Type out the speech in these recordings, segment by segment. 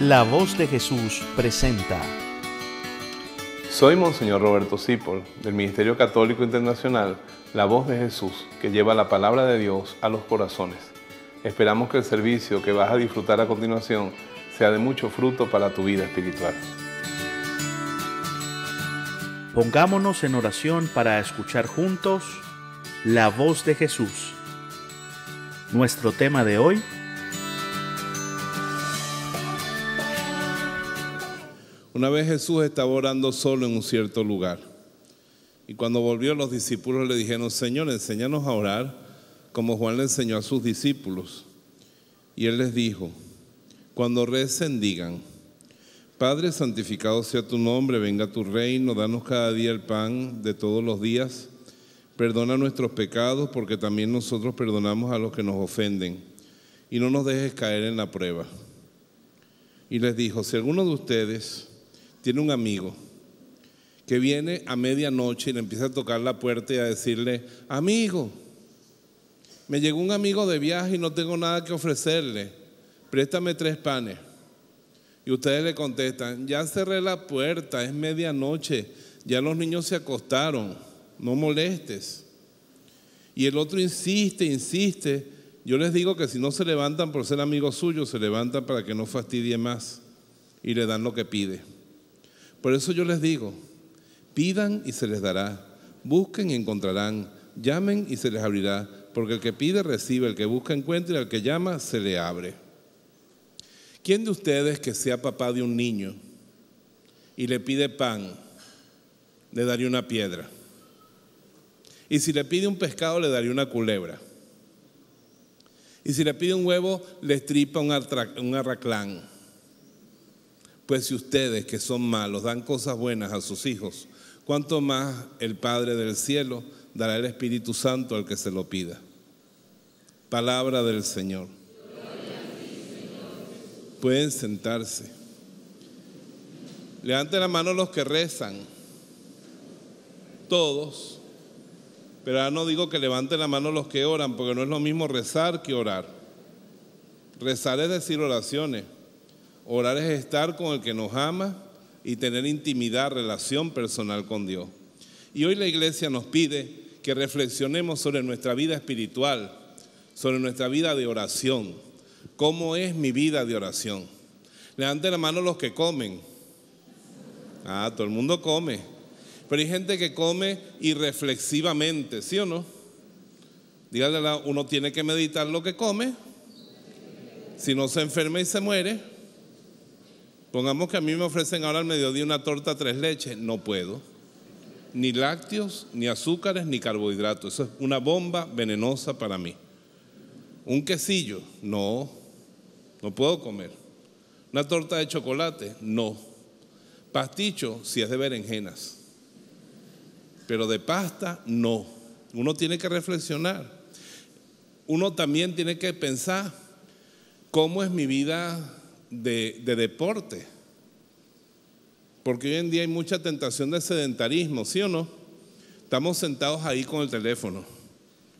La voz de Jesús presenta. Soy Monseñor Roberto Cipol, del Ministerio Católico Internacional, La voz de Jesús, que lleva la palabra de Dios a los corazones. Esperamos que el servicio que vas a disfrutar a continuación sea de mucho fruto para tu vida espiritual. Pongámonos en oración para escuchar juntos la voz de Jesús. Nuestro tema de hoy, Una vez Jesús estaba orando solo en un cierto lugar. Y cuando volvió los discípulos le dijeron, Señor, enséñanos a orar como Juan le enseñó a sus discípulos. Y él les dijo, cuando recen digan, Padre, santificado sea tu nombre, venga tu reino, danos cada día el pan de todos los días, perdona nuestros pecados porque también nosotros perdonamos a los que nos ofenden y no nos dejes caer en la prueba. Y les dijo, si alguno de ustedes tiene un amigo que viene a medianoche y le empieza a tocar la puerta y a decirle, amigo, me llegó un amigo de viaje y no tengo nada que ofrecerle, préstame tres panes. Y ustedes le contestan, ya cerré la puerta, es medianoche, ya los niños se acostaron, no molestes. Y el otro insiste, insiste. Yo les digo que si no se levantan por ser amigos suyos, se levantan para que no fastidie más y le dan lo que pide. Por eso yo les digo, pidan y se les dará, busquen y encontrarán, llamen y se les abrirá, porque el que pide recibe, el que busca encuentra y al que llama se le abre. ¿Quién de ustedes que sea papá de un niño y le pide pan, le daría una piedra? Y si le pide un pescado, le daría una culebra. Y si le pide un huevo, le estripa un, arraclán. Pues si ustedes que son malos dan cosas buenas a sus hijos, ¿cuánto más el Padre del cielo dará el Espíritu Santo al que se lo pida? Palabra del Señor. Pueden sentarse. Levanten la mano los que rezan. Todos. Pero ahora no digo que levanten la mano los que oran, porque no es lo mismo rezar que orar. Rezar es decir oraciones. Orar es estar con el que nos ama y tener intimidad, relación personal con Dios. Y hoy la iglesia nos pide que reflexionemos sobre nuestra vida espiritual, sobre nuestra vida de oración. ¿Cómo es mi vida de oración? Levanten la mano los que comen. Ah, todo el mundo come. Pero hay gente que come irreflexivamente, ¿sí o no? Dígale, uno tiene que meditar lo que come. Si no se enferma y se muere, Pongamos que a mí me ofrecen ahora al mediodía una torta tres leches, no puedo. Ni lácteos, ni azúcares, ni carbohidratos. Eso es una bomba venenosa para mí. Un quesillo, no, no puedo comer. Una torta de chocolate, no. Pasticho, si es de berenjenas. Pero de pasta, no. Uno tiene que reflexionar. Uno también tiene que pensar cómo es mi vida de, deporte. Porque hoy en día hay mucha tentación de sedentarismo, ¿sí o no? Estamos sentados ahí con el teléfono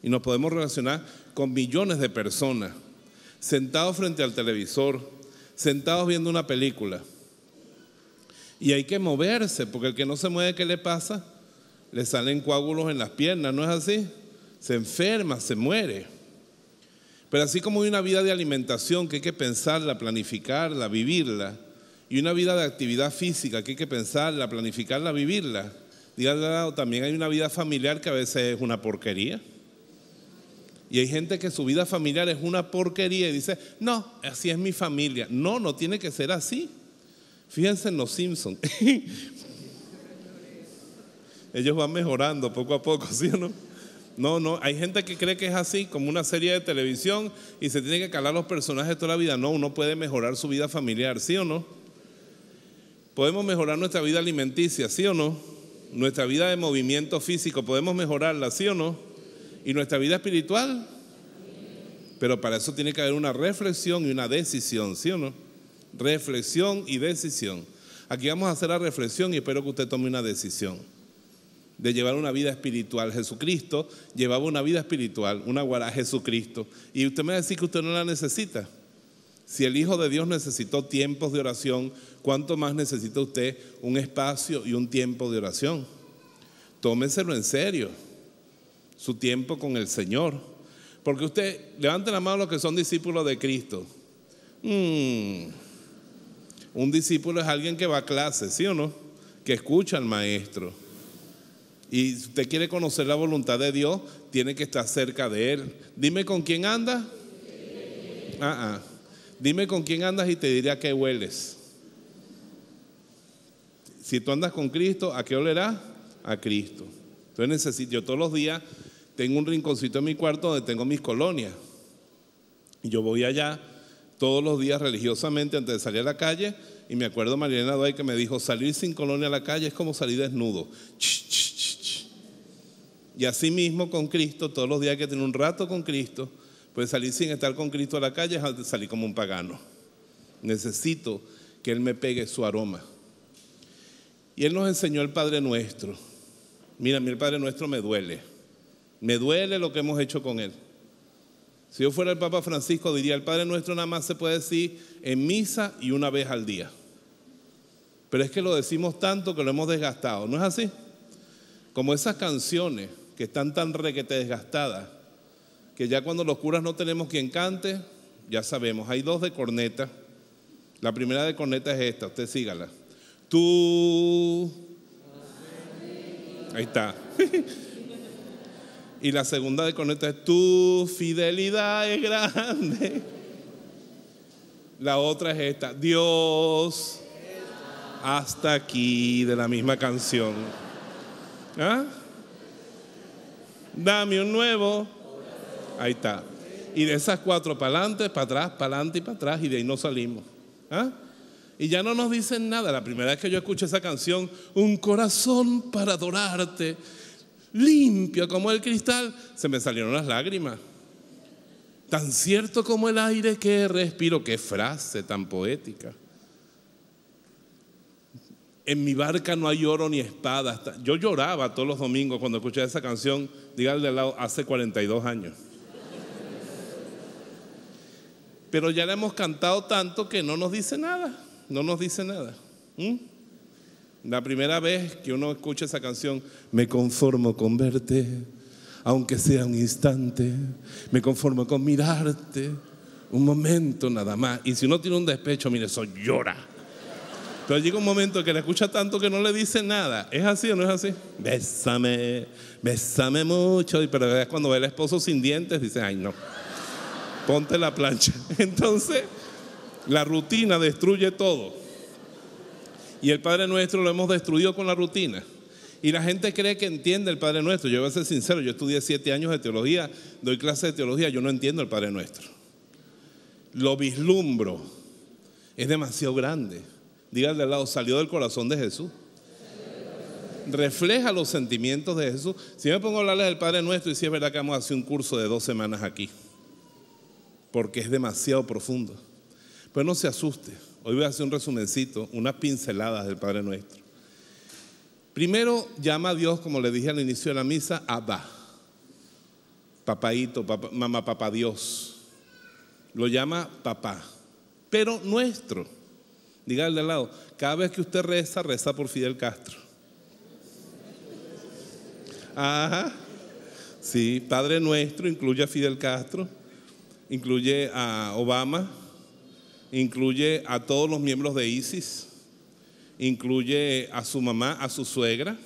y nos podemos relacionar con millones de personas, sentados frente al televisor, sentados viendo una película. Y hay que moverse, porque el que no se mueve, ¿qué le pasa? Le salen coágulos en las piernas, ¿no es así? Se enferma, se muere. Pero así como hay una vida de alimentación que hay que pensarla, planificarla, vivirla, y una vida de actividad física que hay que pensarla, planificarla, vivirla, dígale, también hay una vida familiar que a veces es una porquería. Y hay gente que su vida familiar es una porquería y dice, no, así es mi familia. No, no tiene que ser así. Fíjense en los Simpsons. Ellos van mejorando poco a poco, ¿sí o no? No, no, hay gente que cree que es así, como una serie de televisión y se tiene que calar los personajes toda la vida. No, uno puede mejorar su vida familiar, ¿sí o no? Podemos mejorar nuestra vida alimenticia, ¿sí o no? Nuestra vida de movimiento físico, podemos mejorarla, ¿sí o no? Y nuestra vida espiritual. Pero para eso tiene que haber una reflexión y una decisión, ¿sí o no? Reflexión y decisión. Aquí vamos a hacer la reflexión y espero que usted tome una decisión de llevar una vida espiritual. Jesucristo llevaba una vida espiritual, una guarda Jesucristo. Y usted me va a decir que usted no la necesita. Si el Hijo de Dios necesitó tiempos de oración, ¿cuánto más necesita usted un espacio y un tiempo de oración? Tómeselo en serio, su tiempo con el Señor. Porque usted, levante la mano los que son discípulos de Cristo. Mm, un discípulo es alguien que va a clase, ¿sí o no? Que escucha al maestro. Y si usted quiere conocer la voluntad de Dios, tiene que estar cerca de Él. Dime con quién anda. Ah, ah. Dime con quién andas y te diré a qué hueles. Si tú andas con Cristo, ¿a qué olerás? A Cristo. Entonces necesito, yo todos los días tengo un rinconcito en mi cuarto donde tengo mis colonias. Y yo voy allá todos los días religiosamente antes de salir a la calle. Y me acuerdo Marilena Duay que me dijo, salir sin colonia a la calle es como salir desnudo. Y así mismo con Cristo, todos los días hay que tener un rato con Cristo pues salir sin estar con Cristo a la calle es salir como un pagano. Necesito que Él me pegue su aroma. Y Él nos enseñó el Padre Nuestro. Mira, a mí el Padre Nuestro me duele. Me duele lo que hemos hecho con Él. Si yo fuera el Papa Francisco, diría, el Padre Nuestro nada más se puede decir en misa y una vez al día. Pero es que lo decimos tanto que lo hemos desgastado, ¿no es así? Como esas canciones que están tan requete desgastadas, que ya cuando los curas no tenemos quien cante, ya sabemos, hay dos de corneta. La primera de corneta es esta, usted sígala. Tú. Ahí está. y la segunda de corneta es tu fidelidad es grande. La otra es esta, Dios hasta aquí de la misma canción. ¿Ah? Dame un nuevo Ahí está. Y de esas cuatro, para adelante, para atrás, para adelante y para atrás, y de ahí no salimos. ¿Ah? Y ya no nos dicen nada. La primera vez que yo escuché esa canción, un corazón para adorarte, limpio como el cristal, se me salieron las lágrimas. Tan cierto como el aire que respiro, qué frase tan poética. En mi barca no hay oro ni espada. Yo lloraba todos los domingos cuando escuché esa canción, dígale al lado, hace 42 años. Pero ya la hemos cantado tanto que no nos dice nada, no nos dice nada. La primera vez que uno escucha esa canción, me conformo con verte, aunque sea un instante, me conformo con mirarte, un momento nada más. Y si uno tiene un despecho, mire, eso llora. Pero llega un momento que la escucha tanto que no le dice nada. ¿Es así o no es así? Bésame, bésame mucho. Pero cuando ve al esposo sin dientes, dice, ay no ponte la plancha. Entonces, la rutina destruye todo. Y el Padre Nuestro lo hemos destruido con la rutina. Y la gente cree que entiende el Padre Nuestro. Yo voy a ser sincero, yo estudié siete años de teología, doy clase de teología, yo no entiendo el Padre Nuestro. Lo vislumbro. Es demasiado grande. Dígale al lado, salió del corazón de Jesús. Refleja los sentimientos de Jesús. Si me pongo a hablarles del Padre Nuestro, y si es verdad que vamos a hacer un curso de dos semanas aquí porque es demasiado profundo. Pero no se asuste. Hoy voy a hacer un resumencito, unas pinceladas del Padre Nuestro. Primero llama a Dios, como le dije al inicio de la misa, Abba. Papaito, mamá, papá Dios. Lo llama papá. Pero nuestro. Dígale al lado, cada vez que usted reza, reza por Fidel Castro. Ajá. Sí, Padre nuestro incluye a Fidel Castro incluye a Obama, incluye a todos los miembros de ISIS, incluye a su mamá, a su suegra,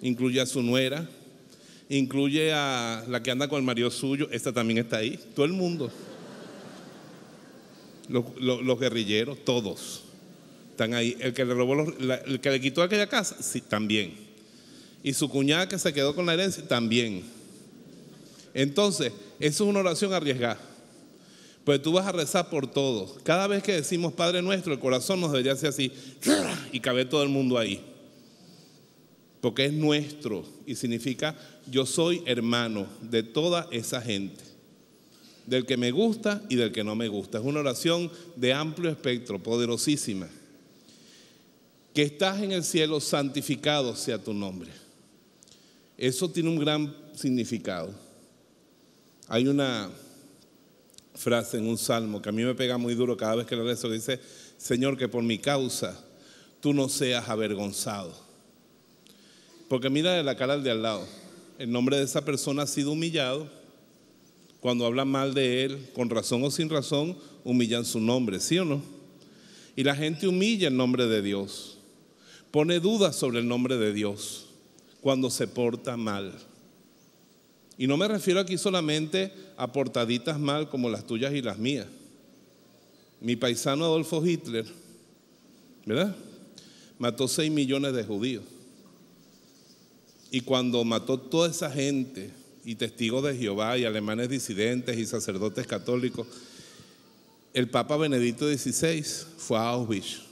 incluye a su nuera, incluye a la que anda con el marido suyo, esta también está ahí, todo el mundo. Los, guerrilleros, todos están ahí. El que le robó, el que le quitó aquella casa, sí, también. Y su cuñada que se quedó con la herencia, también. Entonces, eso es una oración arriesgada. Pues tú vas a rezar por todos. Cada vez que decimos Padre nuestro, el corazón nos debería hacer así y cabe todo el mundo ahí. Porque es nuestro y significa yo soy hermano de toda esa gente. Del que me gusta y del que no me gusta. Es una oración de amplio espectro, poderosísima. Que estás en el cielo, santificado sea tu nombre. Eso tiene un gran significado. Hay una frase en un salmo que a mí me pega muy duro cada vez que lo rezo, que dice, Señor, que por mi causa tú no seas avergonzado. Porque mira de la cara al de al lado, el nombre de esa persona ha sido humillado. Cuando hablan mal de él, con razón o sin razón, humillan su nombre, ¿sí o no? Y la gente humilla el nombre de Dios, pone dudas sobre el nombre de Dios cuando se porta mal. Y no me refiero aquí solamente a portaditas mal como las tuyas y las mías. Mi paisano Adolfo Hitler, ¿verdad? Mató 6 millones de judíos. Y cuando mató toda esa gente, y testigos de Jehová, y alemanes disidentes, y sacerdotes católicos, el Papa Benedicto XVI fue a Auschwitz,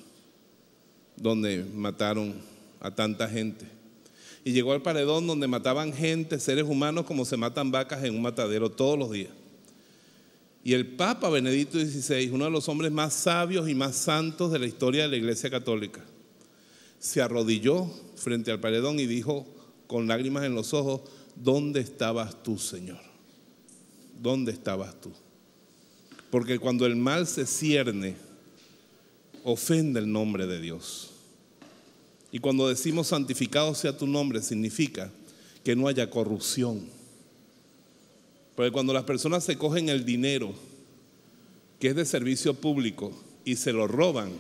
donde mataron a tanta gente y llegó al paredón donde mataban gente, seres humanos, como se matan vacas en un matadero todos los días. Y el Papa Benedicto XVI, uno de los hombres más sabios y más santos de la historia de la Iglesia Católica, se arrodilló frente al paredón y dijo con lágrimas en los ojos, ¿dónde estabas tú, Señor? ¿Dónde estabas tú? Porque cuando el mal se cierne, ofende el nombre de Dios. Y cuando decimos santificado sea tu nombre, significa que no haya corrupción. Porque cuando las personas se cogen el dinero que es de servicio público y se lo roban,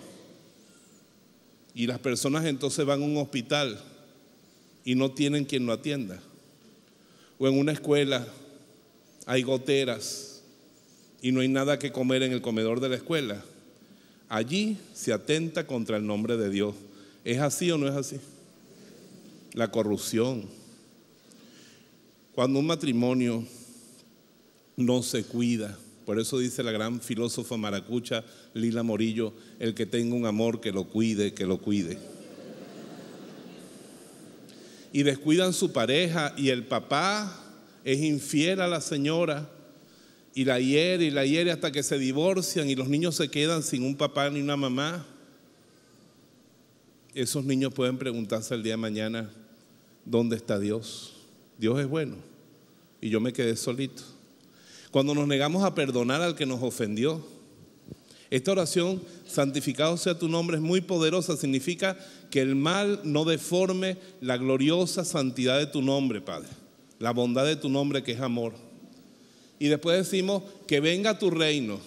y las personas entonces van a un hospital y no tienen quien lo atienda, o en una escuela hay goteras y no hay nada que comer en el comedor de la escuela, allí se atenta contra el nombre de Dios. ¿Es así o no es así? La corrupción. Cuando un matrimonio no se cuida, por eso dice la gran filósofa maracucha Lila Morillo, el que tenga un amor que lo cuide, que lo cuide. Y descuidan su pareja y el papá es infiel a la señora y la hiere y la hiere hasta que se divorcian y los niños se quedan sin un papá ni una mamá esos niños pueden preguntarse el día de mañana, ¿dónde está Dios? Dios es bueno. Y yo me quedé solito. Cuando nos negamos a perdonar al que nos ofendió, esta oración, santificado sea tu nombre, es muy poderosa. Significa que el mal no deforme la gloriosa santidad de tu nombre, Padre. La bondad de tu nombre que es amor. Y después decimos que venga tu reino.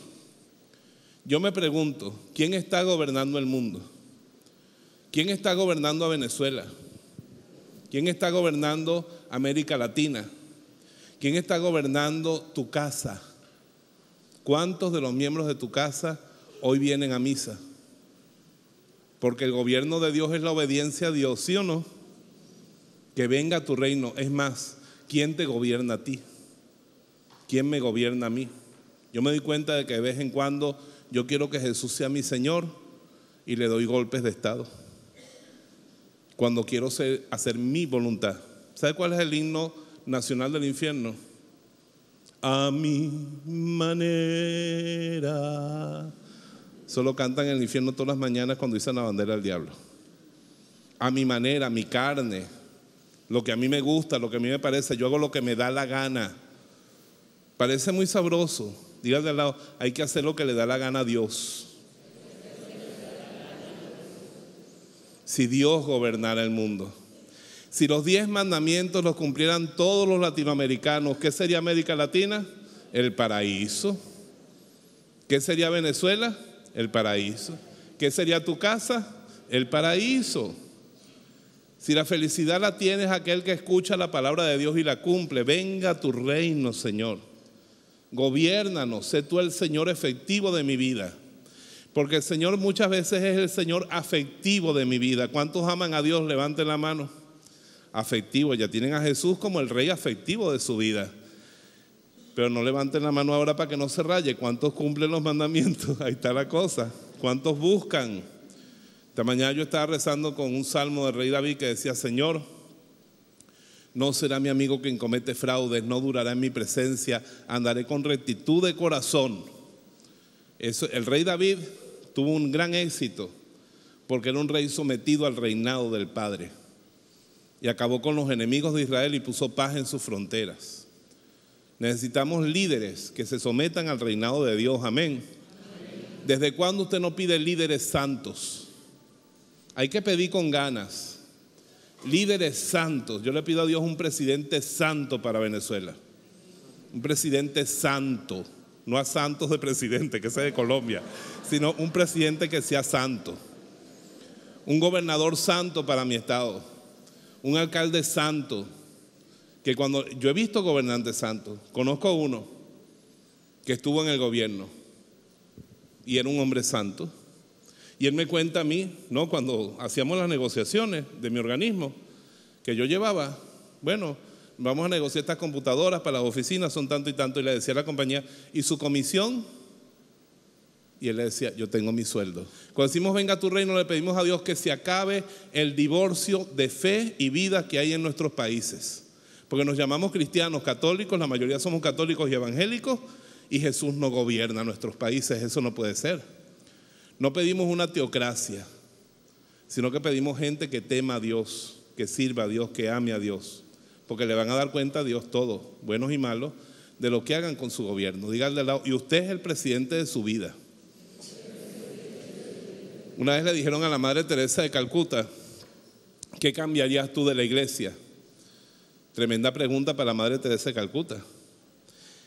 Yo me pregunto, ¿quién está gobernando el mundo? ¿Quién está gobernando a Venezuela? ¿Quién está gobernando América Latina? ¿Quién está gobernando tu casa? ¿Cuántos de los miembros de tu casa hoy vienen a misa? Porque el gobierno de Dios es la obediencia a Dios, ¿sí o no? Que venga tu reino. Es más, ¿quién te gobierna a ti? ¿Quién me gobierna a mí? Yo me doy cuenta de que de vez en cuando yo quiero que Jesús sea mi Señor y le doy golpes de Estado cuando quiero hacer mi voluntad. ¿Sabe cuál es el himno nacional del infierno? A mi manera. Solo cantan en el infierno todas las mañanas cuando dicen la bandera del diablo. A mi manera, mi carne, lo que a mí me gusta, lo que a mí me parece, yo hago lo que me da la gana. Parece muy sabroso. Dígale al lado, hay que hacer lo que le da la gana a Dios. si Dios gobernara el mundo. Si los diez mandamientos los cumplieran todos los latinoamericanos, ¿qué sería América Latina? El paraíso. ¿Qué sería Venezuela? El paraíso. ¿Qué sería tu casa? El paraíso. Si la felicidad la tienes aquel que escucha la palabra de Dios y la cumple, venga tu reino, Señor. Gobiérnanos, sé tú el Señor efectivo de mi vida. Porque el Señor muchas veces es el Señor afectivo de mi vida. ¿Cuántos aman a Dios? Levanten la mano. Afectivo, ya tienen a Jesús como el rey afectivo de su vida. Pero no levanten la mano ahora para que no se raye. ¿Cuántos cumplen los mandamientos? Ahí está la cosa. ¿Cuántos buscan? Esta mañana yo estaba rezando con un salmo del rey David que decía, Señor, no será mi amigo quien comete fraudes, no durará en mi presencia, andaré con rectitud de corazón. El rey David tuvo un gran éxito porque era un rey sometido al reinado del Padre y acabó con los enemigos de Israel y puso paz en sus fronteras. Necesitamos líderes que se sometan al reinado de Dios. Amén. ¿Desde cuándo usted no pide líderes santos? Hay que pedir con ganas. Líderes santos. Yo le pido a Dios un presidente santo para Venezuela. Un presidente santo. No a santos de presidente, que sea de Colombia, sino un presidente que sea santo. Un gobernador santo para mi estado. Un alcalde santo. Que cuando yo he visto gobernantes santos, conozco uno que estuvo en el gobierno y era un hombre santo. Y él me cuenta a mí, ¿no? Cuando hacíamos las negociaciones de mi organismo, que yo llevaba, bueno, vamos a negociar estas computadoras para las oficinas, son tanto y tanto, y le decía a la compañía, ¿y su comisión? Y él le decía, yo tengo mi sueldo. Cuando decimos venga a tu reino, le pedimos a Dios que se acabe el divorcio de fe y vida que hay en nuestros países. Porque nos llamamos cristianos católicos, la mayoría somos católicos y evangélicos, y Jesús no gobierna nuestros países, eso no puede ser. No pedimos una teocracia, sino que pedimos gente que tema a Dios, que sirva a Dios, que ame a Dios, porque le van a dar cuenta a Dios todos, buenos y malos, de lo que hagan con su gobierno. Díganle al lado, y usted es el presidente de su vida. Una vez le dijeron a la Madre Teresa de Calcuta, ¿qué cambiarías tú de la iglesia? Tremenda pregunta para Madre Teresa de Calcuta.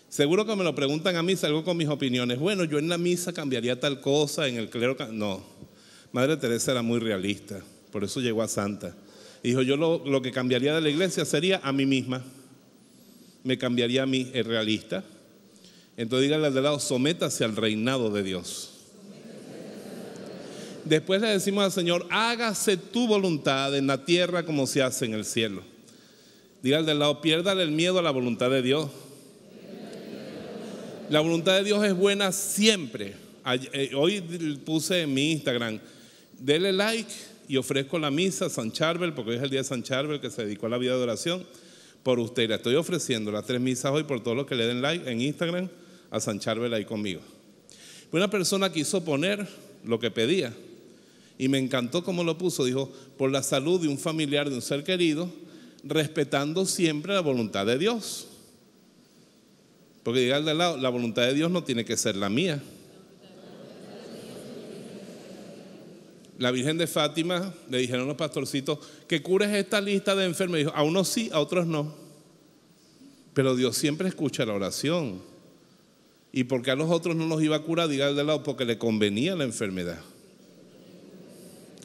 Seguro que me lo preguntan a mí, salgo con mis opiniones. Bueno, yo en la misa cambiaría tal cosa, en el clero. No, Madre Teresa era muy realista, por eso llegó a Santa. dijo, yo lo, que cambiaría de la iglesia sería a mí misma. Me cambiaría a mí, el realista. Entonces dígale al de lado, sométase al reinado de Dios. Después le decimos al Señor, hágase tu voluntad en la tierra como se hace en el cielo. Dígale al del lado, piérdale el miedo a la voluntad de Dios. La voluntad de Dios es buena siempre. Eh, hoy puse en mi Instagram, dele like y ofrezco la misa a San Charbel, porque hoy es el día de San Charbel que se dedicó a la vida de oración, por usted. Le estoy ofreciendo las tres misas hoy por todos los que le den like en Instagram a San Charbel ahí conmigo. Una persona quiso poner lo que pedía y me encantó cómo lo puso. Dijo, por la salud de un familiar, de un ser querido, respetando siempre la voluntad de Dios. Porque diga de lado, la voluntad de Dios no tiene que ser la mía. La Virgen de Fátima le dijeron a los pastorcitos que cures esta lista de enfermos. Dijo, a unos sí, a otros no. Pero Dios siempre escucha la oración. ¿Y porque a los otros no los iba a curar? Diga de lado, porque le convenía la enfermedad.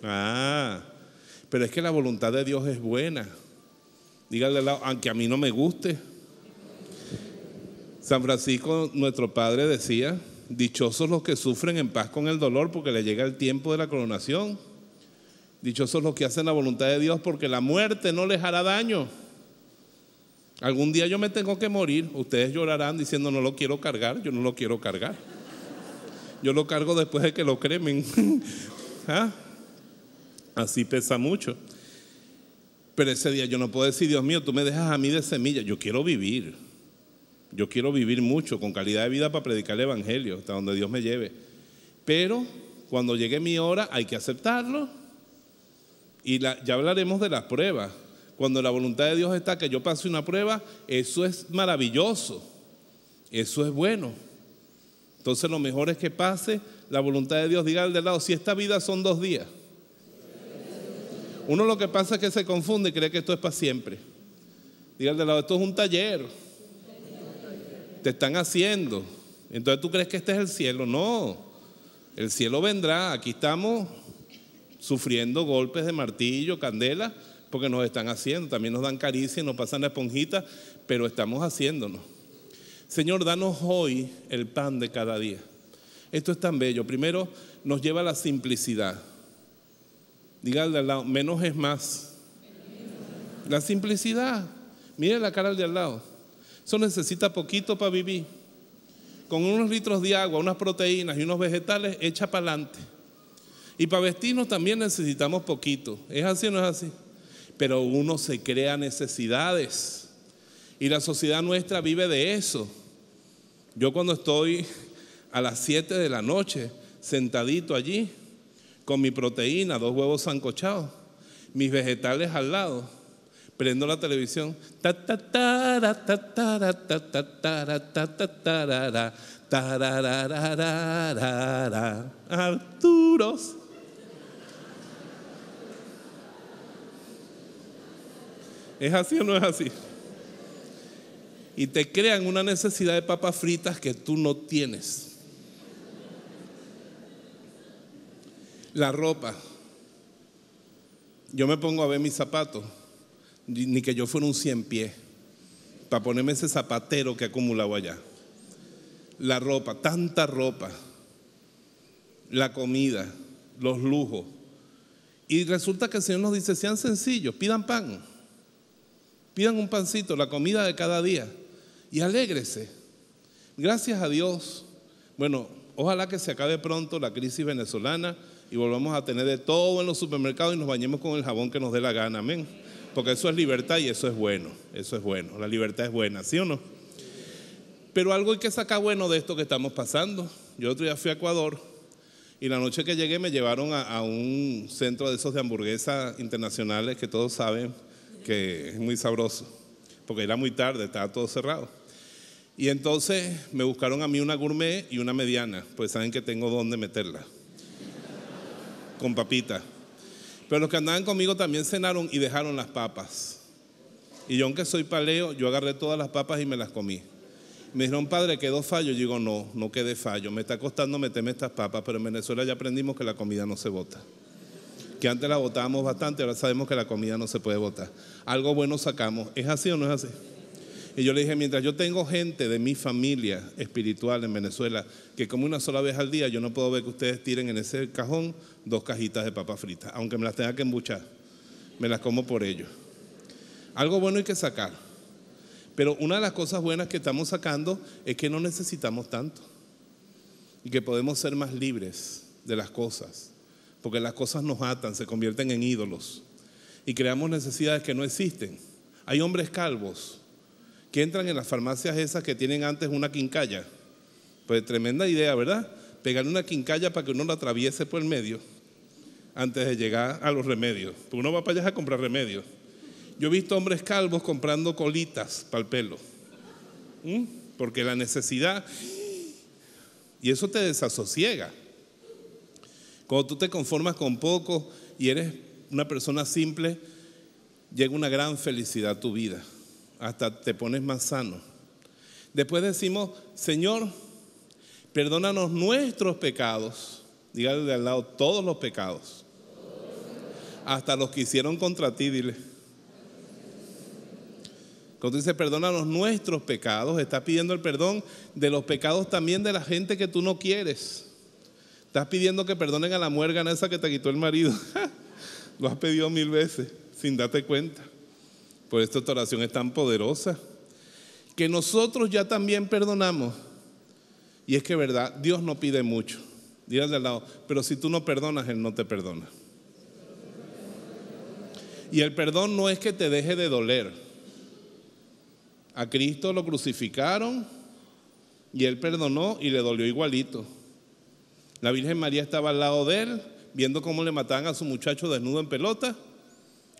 Ah, pero es que la voluntad de Dios es buena. Diga de lado, aunque a mí no me guste. San Francisco, nuestro padre, decía, dichosos los que sufren en paz con el dolor porque le llega el tiempo de la coronación. Dichosos los que hacen la voluntad de Dios porque la muerte no les hará daño. Algún día yo me tengo que morir. Ustedes llorarán diciendo no lo quiero cargar. Yo no lo quiero cargar. Yo lo cargo después de que lo cremen. ¿Ah? Así pesa mucho. Pero ese día yo no puedo decir, Dios mío, tú me dejas a mí de semilla. Yo quiero vivir. Yo quiero vivir mucho, con calidad de vida para predicar el Evangelio, hasta donde Dios me lleve. Pero cuando llegue mi hora hay que aceptarlo. Y ya hablaremos de las pruebas. Cuando la voluntad de Dios está que yo pase una prueba, eso es maravilloso. Eso es bueno. Entonces lo mejor es que pase la voluntad de Dios. Diga al de lado, si esta vida son dos días. Uno lo que pasa es que se confunde y cree que esto es para siempre. Diga al de lado, esto es un taller te están haciendo. Entonces tú crees que este es el cielo. No, el cielo vendrá. Aquí estamos sufriendo golpes de martillo, candela, porque nos están haciendo. También nos dan caricia nos pasan la esponjita, pero estamos haciéndonos. Señor, danos hoy el pan de cada día. Esto es tan bello. Primero nos lleva a la simplicidad. Dígale al lado, menos es más. La simplicidad. Mire la cara al de al lado. Eso necesita poquito para vivir. Con unos litros de agua, unas proteínas y unos vegetales, echa para adelante. Y para vestirnos también necesitamos poquito. ¿Es así o no es así? Pero uno se crea necesidades. Y la sociedad nuestra vive de eso. Yo cuando estoy a las 7 de la noche sentadito allí con mi proteína, dos huevos zancochados, mis vegetales al lado, prendo la televisión. Arturos. ¿Es así o no es así? Y te crean una necesidad de papas fritas que tú no tienes. La ropa. Yo me pongo a ver mis zapatos, ni que yo fuera un cien pies, para ponerme ese zapatero que he acumulado allá. La ropa, tanta ropa, la comida, los lujos. Y resulta que el Señor nos dice, sean sencillos, pidan pan, pidan un pancito, la comida de cada día, y alégrese. Gracias a Dios. Bueno, ojalá que se acabe pronto la crisis venezolana y volvamos a tener de todo en los supermercados y nos bañemos con el jabón que nos dé la gana, amén. Porque eso es libertad y eso es bueno, eso es bueno, la libertad es buena, ¿sí o no? Pero algo hay que sacar bueno de esto que estamos pasando. Yo otro día fui a Ecuador y la noche que llegué me llevaron a, a un centro de esos de hamburguesas internacionales que todos saben que es muy sabroso, porque era muy tarde, estaba todo cerrado. Y entonces me buscaron a mí una gourmet y una mediana, pues saben que tengo dónde meterla con papita. Pero los que andaban conmigo también cenaron y dejaron las papas. Y yo, aunque soy paleo, yo agarré todas las papas y me las comí. Me dijeron, padre, ¿quedó fallo? Yo digo, no, no quedé fallo. Me está costando meterme estas papas, pero en Venezuela ya aprendimos que la comida no se bota. Que antes la botábamos bastante, ahora sabemos que la comida no se puede botar. Algo bueno sacamos. ¿Es así o no es así? Y yo le dije, mientras yo tengo gente de mi familia espiritual en Venezuela que come una sola vez al día, yo no puedo ver que ustedes tiren en ese cajón dos cajitas de papas fritas, aunque me las tenga que embuchar. Me las como por ello. Algo bueno hay que sacar. Pero una de las cosas buenas que estamos sacando es que no necesitamos tanto. Y que podemos ser más libres de las cosas. Porque las cosas nos atan, se convierten en ídolos. Y creamos necesidades que no existen. Hay hombres calvos que entran en las farmacias esas que tienen antes una quincalla. Pues tremenda idea, ¿verdad? Pegarle una quincalla para que uno la atraviese por el medio antes de llegar a los remedios. Porque uno va para allá a comprar remedios. Yo he visto hombres calvos comprando colitas para el pelo. Porque la necesidad... Y eso te desasosiega. Cuando tú te conformas con poco y eres una persona simple, llega una gran felicidad a tu vida hasta te pones más sano. Después decimos, Señor, perdónanos nuestros pecados. Dígale de al lado todos los pecados. Hasta los que hicieron contra ti, dile. Cuando dice perdónanos nuestros pecados, estás pidiendo el perdón de los pecados también de la gente que tú no quieres. Estás pidiendo que perdonen a la muerga esa que te quitó el marido. Lo has pedido mil veces sin darte cuenta. Por esta oración es tan poderosa. Que nosotros ya también perdonamos. Y es que, verdad, Dios no pide mucho. Dígale al lado, pero si tú no perdonas, Él no te perdona. Y el perdón no es que te deje de doler. A Cristo lo crucificaron y Él perdonó y le dolió igualito. La Virgen María estaba al lado de Él, viendo cómo le mataban a su muchacho desnudo en pelota,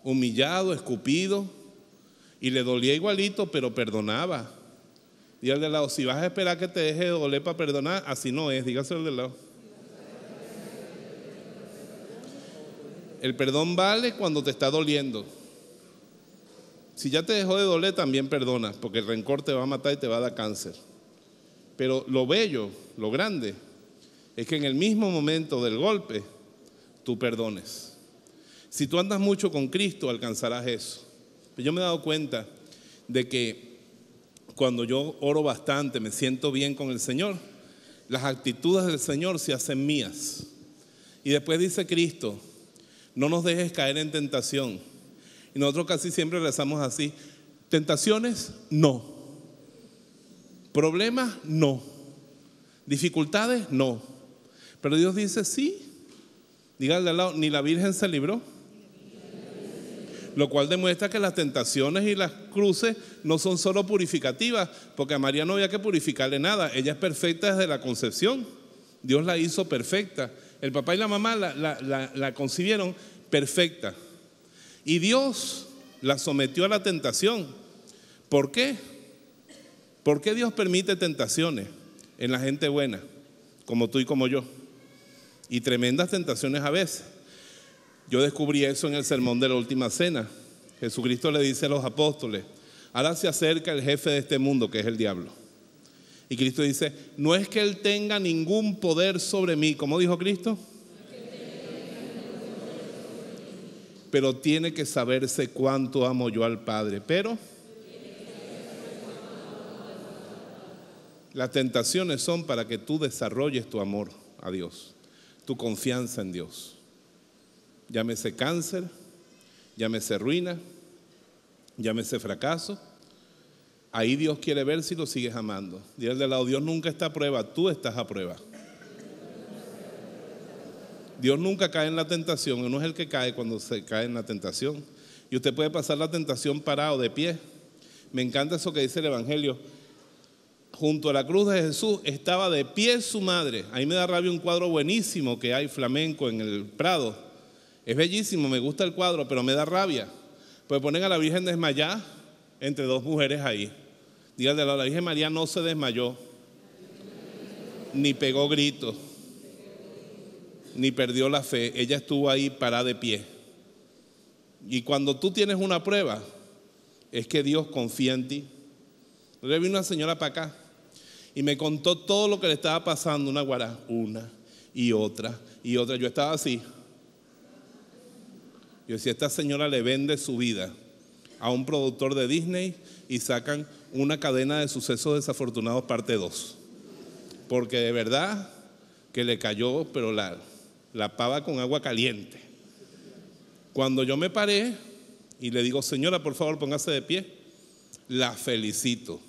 humillado, escupido y le dolía igualito, pero perdonaba. Dígale del lado, si vas a esperar que te deje de doler para perdonar, así no es, dígaselo del lado. El perdón vale cuando te está doliendo. Si ya te dejó de doler, también perdona, porque el rencor te va a matar y te va a dar cáncer. Pero lo bello, lo grande, es que en el mismo momento del golpe, tú perdones. Si tú andas mucho con Cristo, alcanzarás eso. Yo me he dado cuenta de que cuando yo oro bastante, me siento bien con el Señor, las actitudes del Señor se hacen mías. Y después dice Cristo, no nos dejes caer en tentación. Y nosotros casi siempre rezamos así, tentaciones, no. Problemas, no. Dificultades, no. Pero Dios dice, sí. Dígale al lado, ni la Virgen se libró lo cual demuestra que las tentaciones y las cruces no son solo purificativas, porque a María no había que purificarle nada, ella es perfecta desde la concepción, Dios la hizo perfecta, el papá y la mamá la, concibieron perfecta. Y Dios la sometió a la tentación. ¿Por qué? ¿Por qué Dios permite tentaciones en la gente buena, como tú y como yo? Y tremendas tentaciones a veces. Yo descubrí eso en el sermón de la última cena. Jesucristo le dice a los apóstoles, ahora se acerca el jefe de este mundo, que es el diablo. Y Cristo dice, no es que Él tenga ningún poder sobre mí, ¿cómo dijo Cristo? Pero tiene que saberse cuánto amo yo al Padre. Pero las tentaciones son para que tú desarrolles tu amor a Dios, tu confianza en Dios. Llámese cáncer, llámese ruina, llámese fracaso. Ahí Dios quiere ver si lo sigues amando. Dile de lado, Dios nunca está a prueba, tú estás a prueba. Dios nunca cae en la tentación, no es el que cae cuando se cae en la tentación. Y usted puede pasar la tentación parado, de pie. Me encanta eso que dice el Evangelio. Junto a la cruz de Jesús estaba de pie su madre. Ahí me da rabia un cuadro buenísimo que hay flamenco en el Prado. Es bellísimo, me gusta el cuadro, pero me da rabia. Pues ponen a la Virgen desmayada entre dos mujeres ahí. Díganle, la Virgen María no se desmayó, ni pegó gritos ni perdió la fe, ella estuvo ahí parada de pie. Y cuando tú tienes una prueba, es que Dios confía en ti. Le vino una señora para acá y me contó todo lo que le estaba pasando, una guará, una y otra y otra. Yo estaba así. Yo decía, esta señora le vende su vida a un productor de Disney y sacan una cadena de sucesos desafortunados parte 2. Porque de verdad que le cayó, pero la, la pava con agua caliente. Cuando yo me paré y le digo, señora, por favor, póngase de pie, la felicito.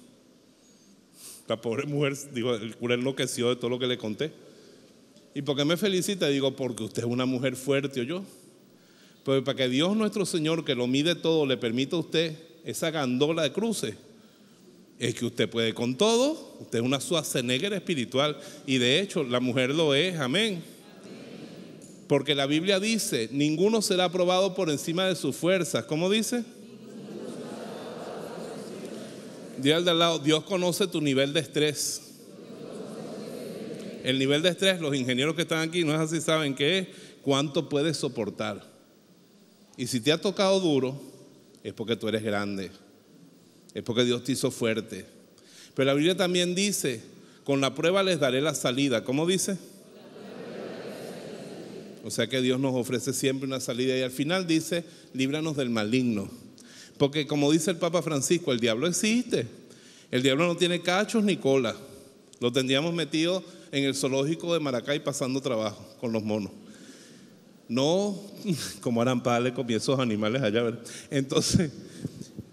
La pobre mujer, digo, el cura enloqueció de todo lo que le conté. ¿Y por qué me felicita? Digo, porque usted es una mujer fuerte o yo. Pues para que Dios nuestro Señor, que lo mide todo, le permita a usted esa gandola de cruces, es que usted puede con todo. Usted es una Schwarzenegger espiritual. Y de hecho, la mujer lo es, amén. Porque la Biblia dice, ninguno será probado por encima de sus fuerzas. ¿Cómo dice? Dios al de al lado, Dios conoce tu nivel de estrés. El nivel de estrés, los ingenieros que están aquí, no es así, saben qué es, cuánto puedes soportar. Y si te ha tocado duro, es porque tú eres grande, es porque Dios te hizo fuerte. Pero la Biblia también dice, con la prueba les daré la salida. ¿Cómo dice? O sea que Dios nos ofrece siempre una salida y al final dice, líbranos del maligno. Porque como dice el Papa Francisco, el diablo existe. El diablo no tiene cachos ni cola. Lo tendríamos metido en el zoológico de Maracay pasando trabajo con los monos. No como harán padres con esos animales allá. Entonces,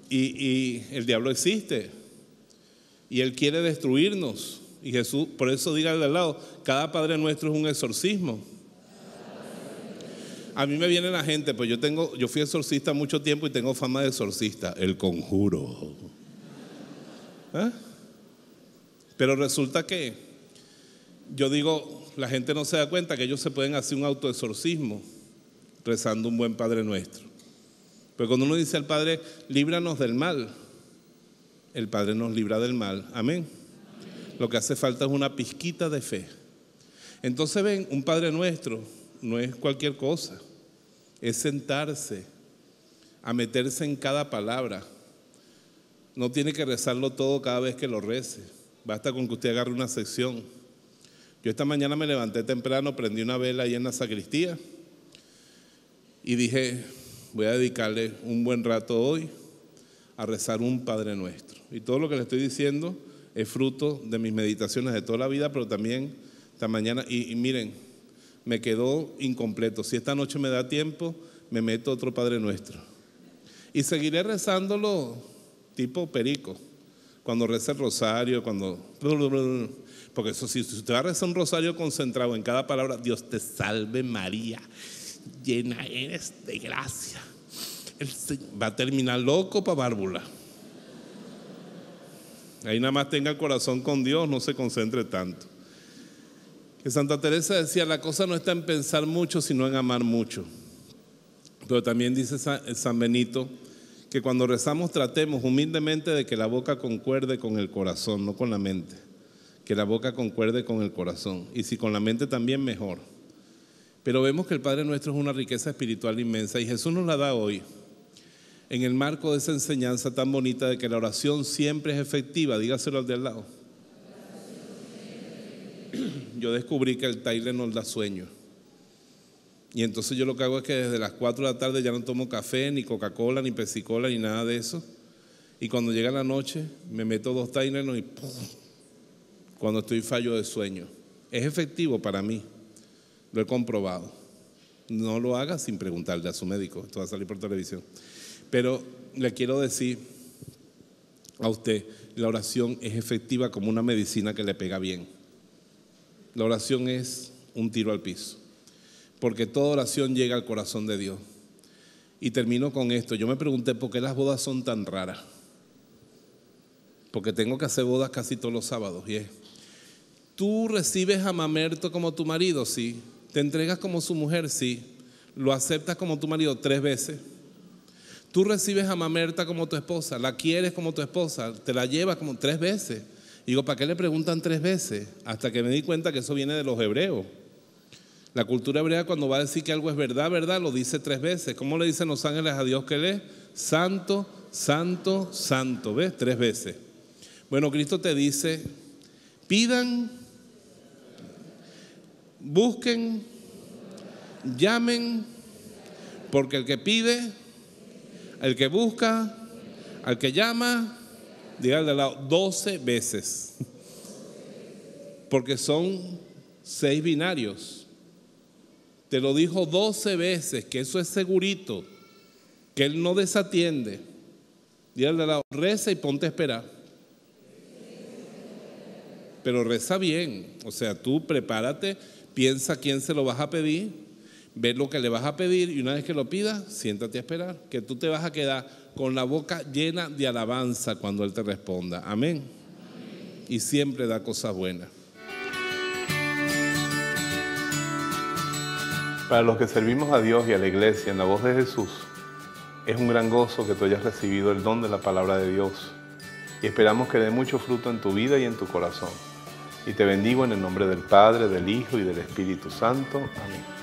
y, el diablo existe. Y él quiere destruirnos. Y Jesús, por eso diga al lado, cada Padre nuestro es un exorcismo. A mí me viene la gente, pues yo tengo, yo fui exorcista mucho tiempo y tengo fama de exorcista, el conjuro. ¿Eh? Pero resulta que yo digo, la gente no se da cuenta que ellos se pueden hacer un autoexorcismo rezando un buen Padre Nuestro. Pero cuando uno dice al Padre, líbranos del mal, el Padre nos libra del mal. Amén. Lo que hace falta es una pizquita de fe. Entonces ven, un Padre Nuestro no es cualquier cosa, es sentarse a meterse en cada palabra. No tiene que rezarlo todo cada vez que lo rece, basta con que usted agarre una sección. Yo esta mañana me levanté temprano, prendí una vela ahí en la sacristía y dije, voy a dedicarle un buen rato hoy a rezar un Padre Nuestro. Y todo lo que le estoy diciendo es fruto de mis meditaciones de toda la vida, pero también esta mañana, y miren, me quedó incompleto. Si esta noche me da tiempo, me meto otro Padre Nuestro. Y seguiré rezándolo tipo perico. Cuando reza el rosario, cuando... Porque eso, si usted va a rezar un rosario concentrado en cada palabra, Dios te salve María, llena eres de gracia. va a terminar loco para bárbula. Ahí nada más tenga el corazón con Dios, no se concentre tanto. Que Santa Teresa decía, la cosa no está en pensar mucho, sino en amar mucho. Pero también dice San Benito que cuando rezamos tratemos humildemente de que la boca concuerde con el corazón, no con la mente. Que la boca concuerde con el corazón. Y si con la mente también, mejor. Pero vemos que el Padre nuestro es una riqueza espiritual inmensa y Jesús nos la da hoy en el marco de esa enseñanza tan bonita de que la oración siempre es efectiva. Dígaselo al de al lado. Yo descubrí que el Tyler nos da sueño. Y entonces yo lo que hago es que desde las 4 de la tarde ya no tomo café, ni Coca-Cola, ni Pepsi-Cola, ni nada de eso. Y cuando llega la noche, me meto dos Tylenol y ¡pum! Cuando estoy fallo de sueño. Es efectivo para mí. Lo he comprobado. No lo haga sin preguntarle a su médico. Esto va a salir por televisión. Pero le quiero decir a usted, la oración es efectiva como una medicina que le pega bien. La oración es un tiro al piso porque toda oración llega al corazón de Dios. Y termino con esto. Yo me pregunté por qué las bodas son tan raras. Porque tengo que hacer bodas casi todos los sábados. Y es, ¿tú recibes a Mamerto como tu marido? Sí. ¿Te entregas como su mujer? Sí. ¿Lo aceptas como tu marido tres veces? ¿Tú recibes a Mamerta como tu esposa? ¿La quieres como tu esposa? ¿Te la llevas como tres veces? Digo, ¿para qué le preguntan tres veces? Hasta que me di cuenta que eso viene de los hebreos. La cultura hebrea cuando va a decir que algo es verdad, verdad, lo dice tres veces. ¿Cómo le dicen los ángeles a Dios que lee? Santo, santo, santo. ¿Ves? Tres veces. Bueno, Cristo te dice, pidan, busquen, llamen, porque el que pide, el que busca, al que llama, diga de lado, doce veces. Porque son seis binarios. Te lo dijo doce veces, que eso es segurito, que Él no desatiende. Dígale de la reza y ponte a esperar. Pero reza bien, o sea, tú prepárate, piensa quién se lo vas a pedir, ve lo que le vas a pedir y una vez que lo pidas, siéntate a esperar, que tú te vas a quedar con la boca llena de alabanza cuando Él te responda. Amén. Y siempre da cosas buenas. Para los que servimos a Dios y a la iglesia en la voz de Jesús, es un gran gozo que tú hayas recibido el don de la palabra de Dios y esperamos que dé mucho fruto en tu vida y en tu corazón. Y te bendigo en el nombre del Padre, del Hijo y del Espíritu Santo. Amén.